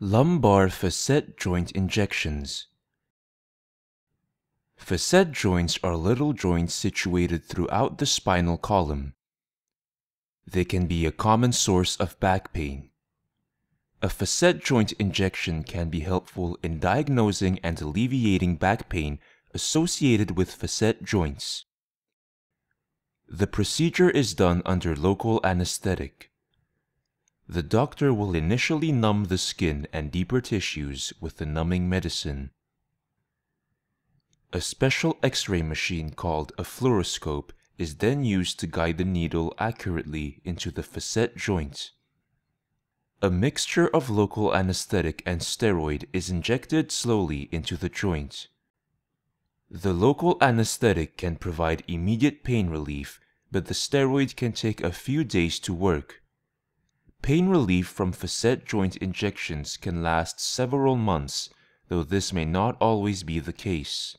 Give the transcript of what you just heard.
Lumbar facet joint injections. Facet joints are little joints situated throughout the spinal column. They can be a common source of back pain. A facet joint injection can be helpful in diagnosing and alleviating back pain associated with facet joints. The procedure is done under local anesthetic. The doctor will initially numb the skin and deeper tissues with the numbing medicine. A special X-ray machine called a fluoroscope is then used to guide the needle accurately into the facet joint. A mixture of local anesthetic and steroid is injected slowly into the joint. The local anesthetic can provide immediate pain relief, but the steroid can take a few days to work. Pain relief from facet joint injections can last several months, though this may not always be the case.